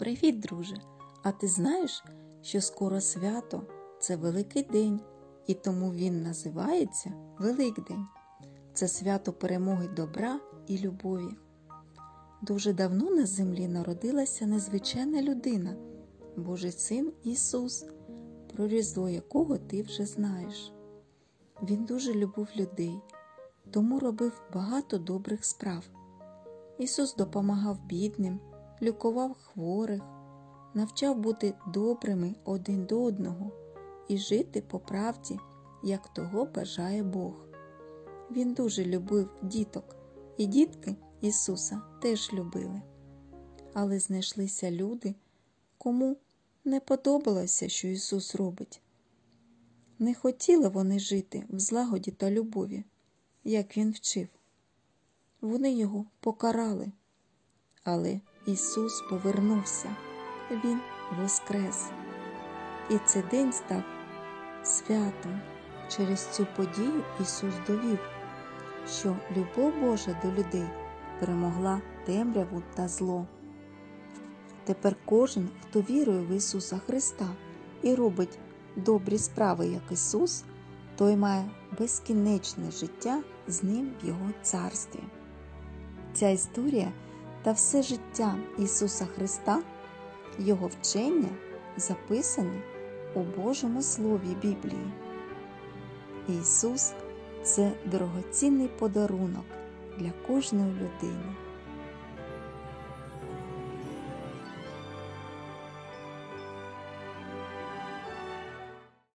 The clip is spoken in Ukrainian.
Привіт, друже! А ти знаєш, що скоро свято це великий день, і тому він називається Великдень. Це свято перемоги добра і любові. Дуже давно на землі народилася незвичайна людина, Божий син Ісус, про різдво якого ти вже знаєш. Він дуже любив людей, тому робив багато добрих справ. Ісус допомагав бідним, лікував хворих, навчав бути добрими один до одного і жити по правді, як того бажає Бог. Він дуже любив діток, і дітки Ісуса теж любили. Але знайшлися люди, кому не подобалося, що Ісус робить. Не хотіли вони жити в злагоді та любові, як Він вчив. Вони його покарали. Але Ісус повернувся, Він воскрес. І цей день став святом. Через цю подію Ісус довів, що любов Божа до людей перемогла темряву та зло. Тепер кожен, хто вірує в Ісуса Христа і робить добрі справи, як Ісус, той має безкінечне життя з Ним в Його царстві. Ця історія та все життя Ісуса Христа, Його вчення записані у Божому Слові Біблії. Ісус це дорогоцінний подарунок для кожної людини.